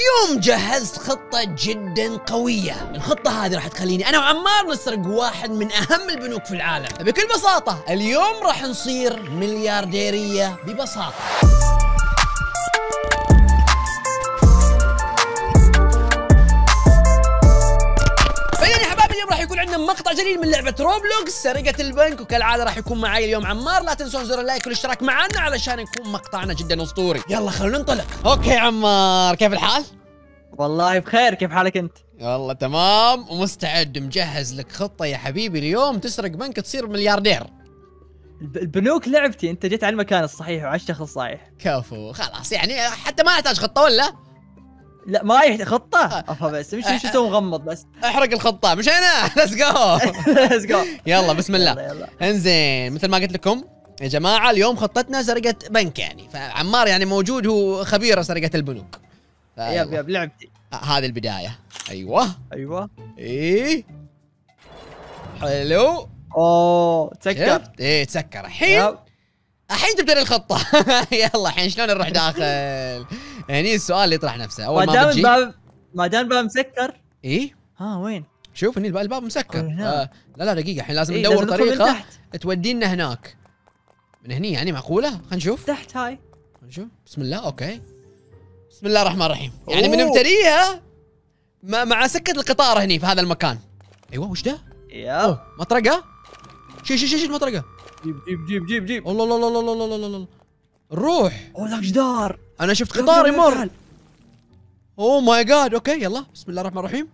اليوم جهزت خطة جدا قوية. الخطة هذه راح تخليني أنا وعمار نسرق واحد من أهم البنوك في العالم. بكل بساطة اليوم راح نصير مليارديرية ببساطة. عندنا مقطع جديد من لعبة روبلوكس. سرقة البنك وكالعادة راح يكون معي اليوم عمار. لا تنسون زر اللايك والاشتراك معنا علشان يكون مقطعنا جدا أسطوري. يلا خلونا ننطلق. okay عمار كيف الحال؟ والله بخير. كيف حالك أنت؟ والله تمام ومستعد. مجهز لك خطة يا حبيبي. اليوم تسرق بنك تصير ملياردير. الب- البنوك لعبتي. أنت جيت على المكان الصحيح وعلى الشخص الصحيح. كفو. خلاص يعني حتى ما نحتاج خطة ولا؟ لا ما يحتاج خطه أفا بس مش مش تو مغمض بس. احرق الخطة. مش أنا. let's go let's go يلا بسم الله. يلا يلا. انزين مثل ما قلت لكم يا جماعة اليوم خطتنا سرقة بنك يعني. فعمار يعني موجود هو خبير سرقة البنوك. يب يب لعبتي. آه، هذه البداية. أيوه. أيوه. إيه. حلو. أوه تسكر. إيه تسكر. الحين. الحين تبدأ الخطة. يلا الحين شلون نروح داخل؟ يعني السؤال اللي يطرح نفسه. ما أول ما دام الباب ما دام الباب مسكر. إيه؟ ها وين؟ شوف هني الباب- مسكر. آه لا لا دقيقة. الحين لازم إيه، ندور لازم من طريقه تودينا هناك. من هني يعني معقولة؟ خلينا نشوف. تحت هاي. نشوف. بسم الله okay. بسم الله الرحمن الرحيم. يعني أوه. بنبتديها مع, مع سكة القطار هني في هذا المكان. أيوه وش ده؟ yep مطرقة؟ شيل شيل شيل شيل المطرقة. جيب جيب جيب جيب جيب. الله الله الله الله الله الله الله الروح أوه ذاك جدار. أنا شفت قطار يمر. oh my God okay يلا. بسم الله الرحمن الرحيم.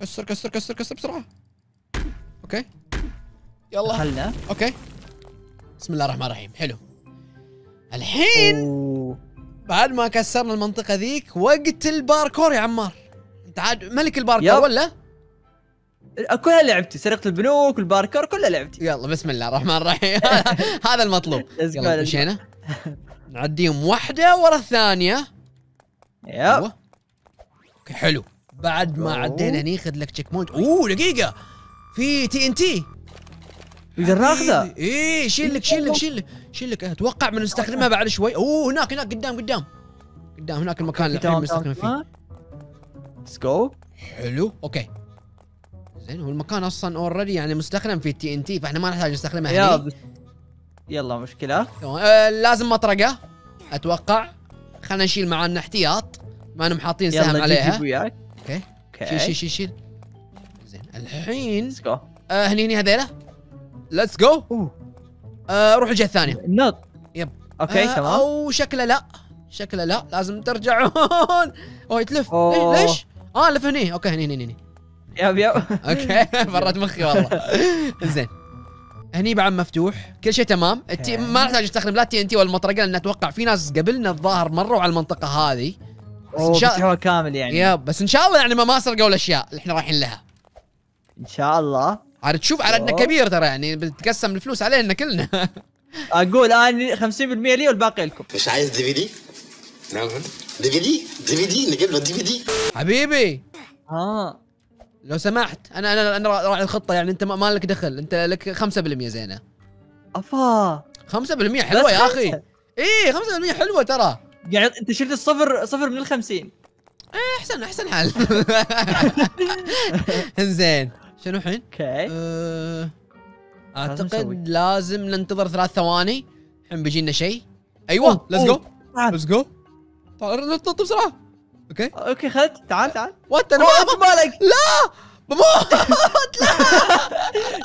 كسر كسر كسر كسر بسرعة. okay يلا. دخلنا. okay بسم الله الرحمن الرحيم. حلو. الحين أوه. بعد ما كسرنا المنطقة ذيك وقت الباركور يا عمار. أنت عاد ملك الباركور. ولا؟ كلها لعبتي. سرقة البنوك والباركور كلها لعبتي. يلا بسم الله الرحمن الرحيم. هذا المطلوب. يلا. مشينا. نعديهم واحدة ورا الثانية. yep. أيوه. okay حلو. بعد ما. عدينا هني خذ لك checkpoint أوه دقيقة. في TNT نقدر ناخذه؟ إيه شيل لك شيل لك شيل لك شيل لك. أتوقع بنستخدمها بعد شوي. أوه هناك هناك قدام قدام. قدام هناك المكان اللي الحين بنستخدمه فيه. let's go حلو okay. زين هو المكان أصلا already يعني مستخدم في ال TNT فإحنا ما نحتاج نستخدمها بس يلا مشكلة. آه لازم مطرقة. أتوقع. خلينا نشيل معانا احتياط. ما انهم حاطين سهم يلا عليها. وياك. okay. شيل okay. شيل شيل شيل زين الحين let's go آه هني هني هذيلا. let's go آه روح الجهة الثانية. النط yep. okay آه تمام. أو شكله لا. شكله لا. لازم ترجعون. أوه يتلف أوه. ليش؟ ليش آه لف هني. okay هني هني هني. yep yep. okay برت مخي والله. زين. هني بعد مفتوح. كل شيء تمام. التي. ما نحتاج نستخدم لا TNT ولا المطرقة لأن أتوقع في ناس قبلنا الظاهر مروا على المنطقة هذه. بس إن شاء كامل يعني. يب بس إن شاء الله يعني ما ما سرقوا الأشياء اللي إحنا رايحين لها. إن شاء الله. عاد تشوف عددنا. كبير ترى يعني بتقسم الفلوس علينا كلنا. أقول أنا 50% لي والباقي لكم. مش عايز دي في دي؟ نعم. دي في دي؟ دي في دي؟ نجيب له دي في دي. حبيبي. آه. لو سمحت أنا أنا أنا راعي الخطة يعني أنت ما لك دخل أنت لك 5% زينة. أفا. 5% حلوة بس يا أخي. خمسة. إيه 5% حلوة ترى. يعني أنت شلت الصفر صفر من الخمسين. احسن أحسن حل. إنزين. شنو الحين؟ okay. أه... أعتقد لازم ننتظر ثلاث ثواني. الحين بيجينا شيء. أيوه let's go let's go نط بسرعة. okay okay خذت تعال تعال what أنا مالك لا بموت لا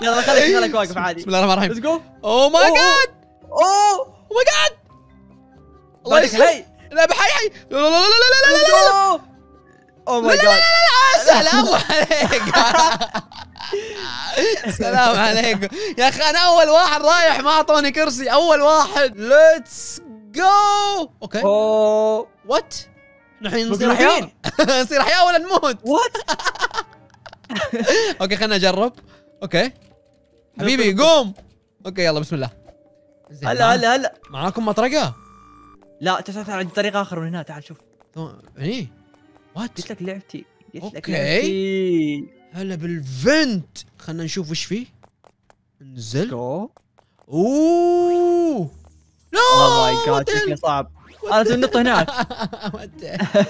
يلا خليك خليك واقف عادي بسم الله الرحمن الرحيم let's go oh my God oh my God الله يسلمك لا بحي حي لا لا لا لا لا لا لا لا لا لا لا لا لا سلام سلام عليكم يا أخي أنا اول واحد رايح ما اعطوني كرسي اول واحد let's go okay what الحين نصير أحياء. نصير أحياء ولا نموت. okay خلينا نجرب. أوكي. حبيبي قوم. أوكي يلا بسم الله. هلا هلا هلا. معاكم مطرقة؟ لا تعال تعال عندي طريقة آخر من هنا تعال شوف. هني وات قلت لك لعبتي قلت لك. لعبتي. هلا بالفنت خلينا نشوف وش فيه نزل جو أوه. لا اوه ماي جاد شكله؟ صعب. أنا تنط هناك.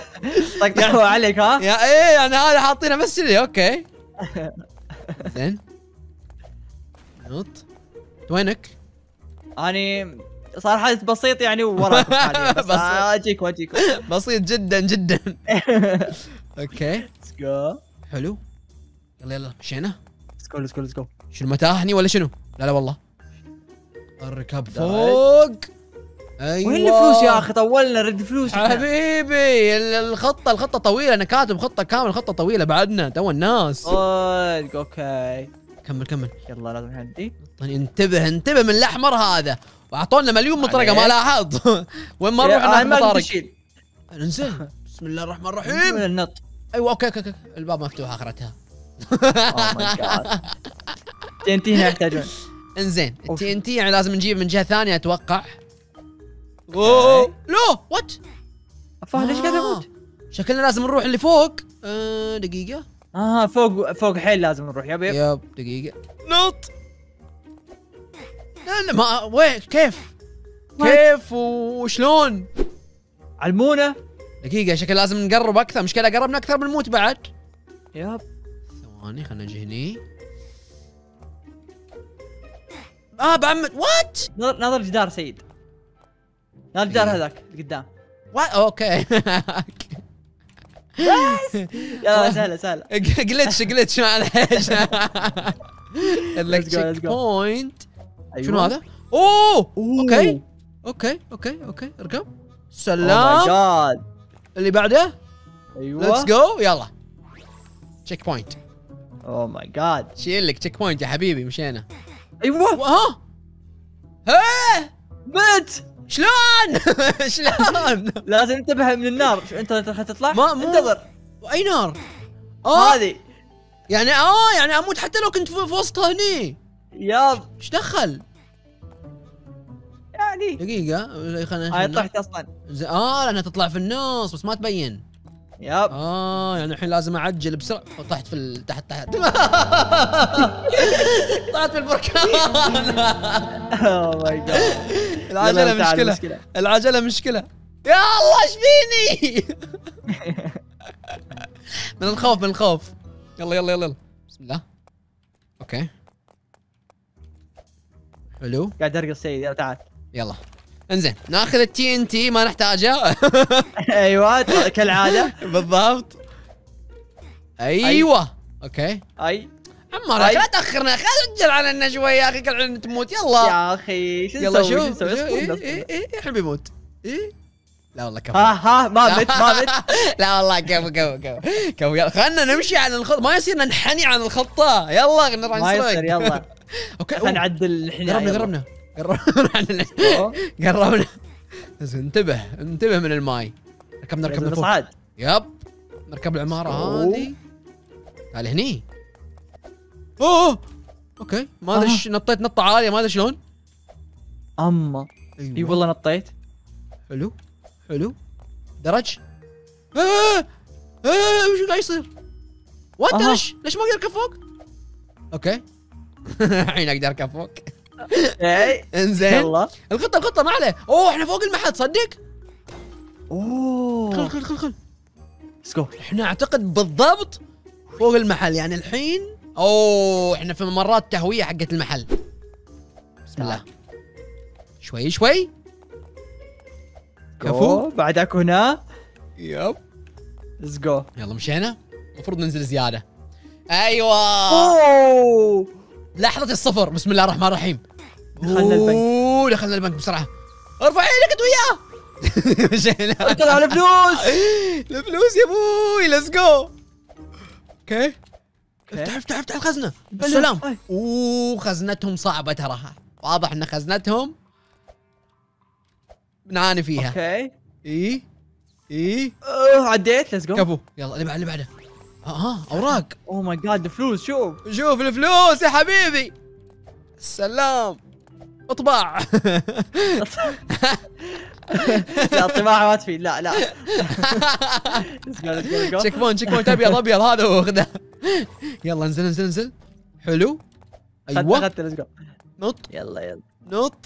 طقطقوا عليك ها؟ يا إيه يعني هذا حاطينه بس كذي أوكي. زين. نط وينك؟ أني صار حدث بسيط يعني وراك بس أجيك وأجيك. بسيط جدا جدا. okay. let's go حلو. يلا يلا مشينا. let's go let's go let's go شنو متاهني ولا شنو؟ لا لا والله. الركاب دايت. فوق. أيوه. وين الفلوس يا أخي؟ طولنا رد فلوس. حبيبي ال- الخطة الخطة طويلة. أنا كاتب خطة كامل خطة طويلة بعدنا تو الناس. okay. كمل كمل. يلا لازم نهدي طيب انتبه انتبه من الأحمر هذا. وأعطونا مليون مطرقة ما عليك. لاحظ. وين ما نروح ناخذ ما أقدر مطارق. انزل بسم الله الرحمن من الرحيم النط. أيوه أوكي أوكي أوكي. الباب مفتوح آخرتها. اوه ماي جاد تنتي هنا يحتاجون. انزين. التي إن تي يعني لازم نجيب من جهة ثانية أتوقع. أوه. لا وات فهد ليش قاعد آه. يموت؟ شكلنا لازم نروح اللي فوق. آه دقيقة. آه فوق فوق حيل لازم نروح. يب يب. يب دقيقة. نط. لا لا ما وين؟ كيف؟ كيف وشلون؟ علمونا. دقيقة شكل لازم نقرب أكثر. مشكلة قربنا أكثر بنموت بعد. يب. ثواني خلينا نجي هني. آه بعمد. وات ناظر الجدار سيد. ناظر الجدار هذاك اللي قدام. okay. يلا سهلة سهلة. glitch glitch معليش go. point. شنو هذا؟ أوه. okay. okay okay okay. اركب. Oh سلام God. اللي بعده؟ أيوه. let's go يلا. checkpoint oh my God شيل لك checkpoint يا حبيبي مشينا. أيوه. ها؟ ها؟ مت! شلون؟ شلون؟ لازم انتبه من النار. شو انت تطلع؟ ما- مو- انتظر. أي نار؟ آه. هذه. يعني آه يعني أموت حتى لو كنت في وسطها هني. ياب إيش دخل؟ يعني. دقيقة خلينا هاي طحت أصلا. آه لأنها تطلع في النص بس ما تبين. ياب آه يعني الحين لازم أعجل بسرعة. طحت في ال... تحت تحت. طحت في البركان. oh my God العجلة مشكلة. العجلة مشكلة. يا الله إيش فيني؟ من الخوف من الخوف. يلا يلا يلا يلا. بسم الله. okay. حلو. قاعد أرقص سيد يلا تعال. يلا. انزين ناخذ ال TNT ما نحتاجه أيوه كالعادة. بالضبط. أيوه. okay. أي. عمار لا تأخرنا خل رجل علينا شوي يا أخي قاعد تموت يلا. يا أخي شو يلا شوف الحين بيموت لا والله كفو. ها ها ما مت ما مت لا والله كفو كفو كفو. كفو يلا خلنا نمشي على الخط. ما يصير ننحني عن الخطة. يلا نروح ما يصير يلا. okay. نعدل الحين قربنا قربنا قربنا. قربنا. بس انتبه انتبه من الماي. ركبنا ركبنا فوق. نصعد yep. نركب العمارة. هذه. تعال هني. أوه. okay. ما أدري آه. نطيت نطة عالية ما أدري شلون. أما. إي والله نطيت. حلو. حلو. درج. آه. آه. وش قاعد يصير؟ what. ليش ليش ما أقدر أركب فوق؟ okay. الحين أقدر أركب فوق. إنزين. يلا. الخطة الخطة ما عليه. أوه إحنا فوق المحل تصدق؟ خل أوه. خل خل خل let's go إحنا أعتقد بالضبط فوق المحل. يعني الحين أوه إحنا في ممرات تهوية حقت المحل. بسم الله. شوي شوي. كفو. بعد أكو هنا. yep. let's go يلا مشينا. المفروض ننزل زيادة. أيوه. أوه. لحظة الصفر. بسم الله الرحمن الرحيم. دخلنا البنك. أوه دخلنا البنك بسرعة. ارفع أنت وياه. على الفلوس. الفلوس يا أبوي let's go okay. افتح افتح افتح الخزنة. السلام. أي. أوه خزنتهم صعبة تراها. واضح إن خزنتهم بنعاني فيها. okay. إي إي. عديت. let's go كفو. يلا اللي بعده اللي بعده. آه آه أوراق. oh my God الفلوس شوف. شوف الفلوس يا حبيبي. السلام. اطباع. لا الطباعه ما تفيد. لا لا. checkpoint checkpoint ابيض ابيض هذا هو. خذه. يلا انزل انزل انزل. حلو. أيوه. اخذت let's go نط. يلا يلا. نط.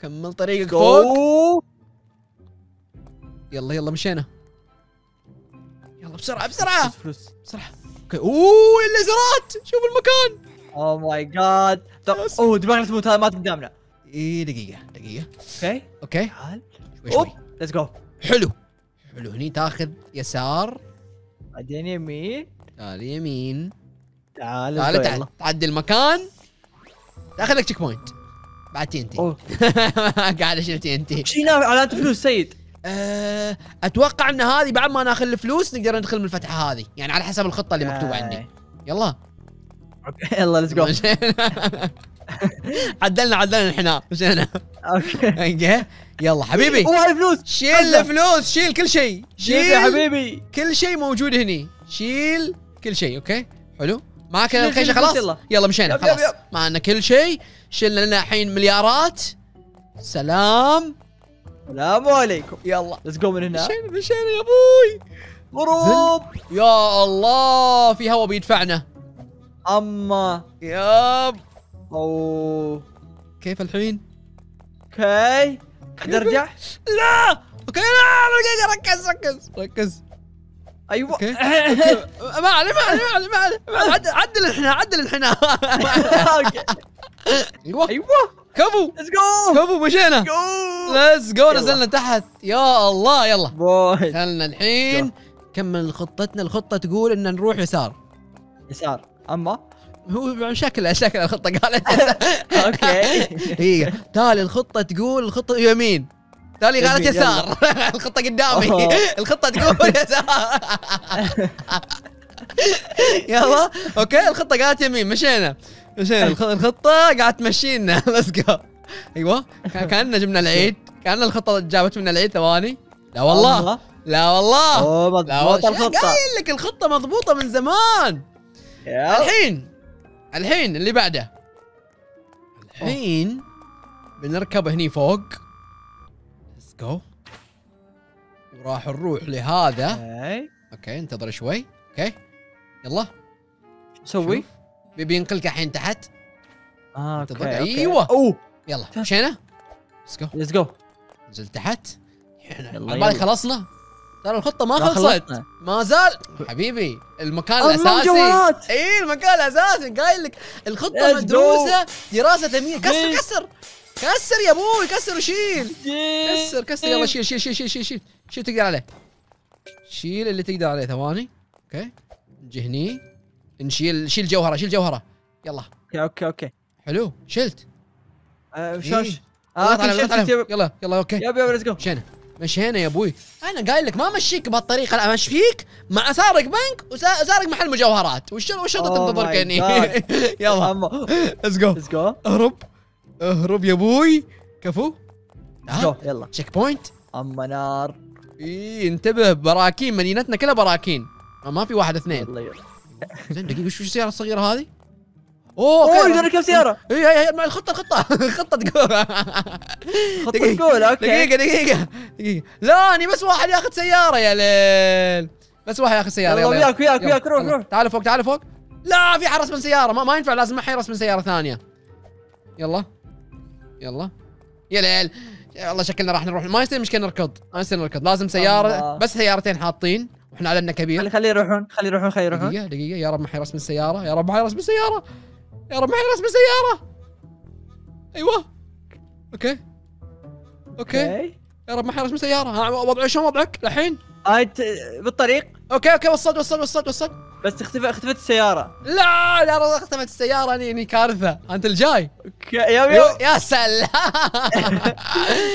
كمل طريقك فوق. يلا يلا مشينا. يلا بسرعة بسرعة. فلوس بسرعة. okay أوه الليزرات. شوف المكان. oh my God. اوه دماغنا تموت هذا ما قدامنا إيه دقيقه دقيقه okay okay تعال شوي اوب شوي let's go حلو. حلو. هني تاخذ يسار. بعدين يمين. تعال يمين. تعال تعال تعال. تعدي المكان. تاخذ لك checkpoint بعد TNT قاعد أشيل TNT شينا علامة فلوس سيد. أه، أتوقع إن هذه بعد ما ناخذ الفلوس نقدر ندخل من الفتحة هذه. يعني على حسب الخطة اللي مكتوبة عندي. يلا. يلا let's go. عدلنا عدلنا الحناء مشينا. okay. يلا حبيبي. أوه فلوس. شيل. الفلوس شيل كل شيء. شيل يا حبيبي. كل شيء موجود هني. شيل كل شيء okay؟ حلو. معك الخيشه خلاص؟ يلا. يلا مشينا خلاص. معنا كل شيء. شلنا لنا الحين مليارات. سلام. السلام عليكم. يلا. let's go من هنا. مشينا مشينا يا أبوي. هروب يا الله في هوا بيدفعنا. أما yep. اوه كيف الحين؟ okay. قد أرجع؟ لا! okay لا ركز ركز ركز أيوه. okay. ما علي ما علي ما علي ما علي. عدل الحناء عدل الحناء okay أيوه. أيوه. كفو. let's go كفو مشينا. let's go. نزلنا تحت. يا الله يلا. بوي دخلنا الحين. كمل خطتنا. الخطة تقول إن نروح يسار. يسار. أما؟ هو شكل شكل الخطة قالت. okay. هي تالي الخطة تقول الخطة يمين. تالي قالت يسار. الخطة قدامي. أوه. الخطة تقول يسار. يلا. okay الخطة قالت يمين. مشينا. مشينا. الخ- الخطة قاعد تمشينا. let's go أيوه. كان- كأننا جبنا العيد. كأن الخطة جابت منا العيد ثواني. لا والله. لا والله. لا والله. الخطة. قايل لك الخطة مضبوطة من زمان. الحين الحين اللي بعده. الحين بنركب هني فوق. let's go وراح نروح لهذا. OK. OK انتظر شوي. OK. يلا. نسوي؟ شوف. baby ينقلك الحين تحت. آه انتظر. OK. أيوة. أوه. يلا. مشينا let's go let's go نزل تحت. إحنا. خلصنا. ترى الخطة ما خلصت. ما زال. حبيبي المكان الأساسي. اي المكان الأساسي. قايل لك الخطة. مدروسة دراسة ثمين كسر. كسر. كسر يا أبوي كسر وشيل. كسر كسر. يلا شيل شيل شيل شيل شيل شيل. شيل تقدر عليه. شيل اللي تقدر عليه. ثواني. أوكي. نجي هني. نشيل شيل جوهرة شيل جوهرة. يلا. أوكي أوكي أوكي. حلو. شلت. آه، إيه. شوش. شيء يب يلا يلا أوكي. يب يب ليتس جو مشينا يا أبوي. أنا قايل لك ما أمشيك بهالطريقة. لا امشيك مع سارق بنك وسارق محل مجوهرات. وش وش Oh تنتظرك God. يلا. ليتس جو ليتس جو اهرب. اهرب يا أبوي. كفو. جو يلا. تشيك بوينت أما نار. اي انتبه. براكين. مدينتنا كلها براكين. ما- في واحد اثنين. زين دقيقة وش السيارة الصغيرة هذه؟ أوه أوه. يقدر يركب سيارة؟ اي اي اي مع الخطة الخطة الخطه تقول خطة دقيقة. تقول أوكي. دقيقة دقيقة دقيقة. لا أني بس واحد ياخذ سيارة يا ليل. بس واحد ياخذ سيارة يلا وياك وياك. وياك روح. روح. تعال فوق تعال فوق. لا في حرس من سيارة. ما, ما ينفع لازم معي حرس من سيارة ثانية. يلا. يلا. يا ليل. والله شكلنا راح نروح. ما يصير مشكلة نركض. ما يصير نركض. لازم سيارة الله. بس سيارتين حاطين. وإحنا عددنا كبير. خلي خلي يروحون خلي يروحون خلي يروحون. دقيقة دقيقة. يا رب معي رسم السيارة يا رب معي رسم السيارة يا رب معي رسم السيارة أيوه. أوكي. أوكي. يا رب معي رسم السيارة ها وضعي شلون وضعك؟ الحين؟ ت- بالطريق؟ OK OK وصلت وصلت وصلت وصلت بس اختفت اختفت السيارة. لا لا اختفت السيارة اني اني كارثة. أنت الجاي. yep yep يا سلام.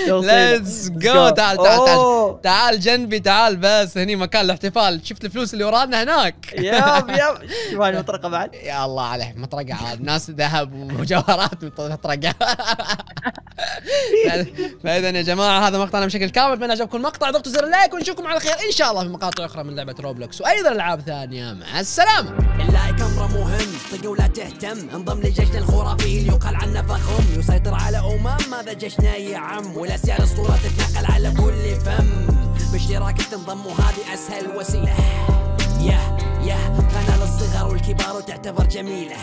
let's go تعال تعال تعال. تعال جنبي تعال بس. هني مكان الاحتفال. شفت الفلوس اللي ورانا هناك؟ yep yep. شوف هاي المطرقة بعد. يا الله عليك مطرقة عاد. ناس ذهب ومجوهرات مطرقة فإذا يا جماعة هذا مقطعنا بشكل كامل. اتمنى عجبكم المقطع. ضغطوا زر ال like ونشوفكم على خير إن شاء الله في مقاطع أخرى من لعبة روبلوكس وأيضا ألعاب ثانية. مع السلامة. ال like امره مهم طق ولا تهتم؟ انضم لجيشنا الخرافي اللي يقال عنه فخم يسيطر على أمم هذا جيشنا يا عم والأسياد أسطورة تتنقل على كل فم. باشتراكك تنضم وهذه أسهل وسيلة. يا يا قناه للصغر والكبار وتعتبر جميلة.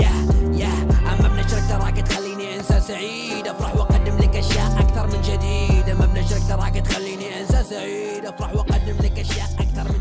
يا يا أما بنشرك تراك تخليني انسان سعيد. أفرح وأقدم لك أشياء أكثر من جديد. أما بنشرك تراك تخليني انسان سعيد. أفرح وأقدم لك أشياء أكثر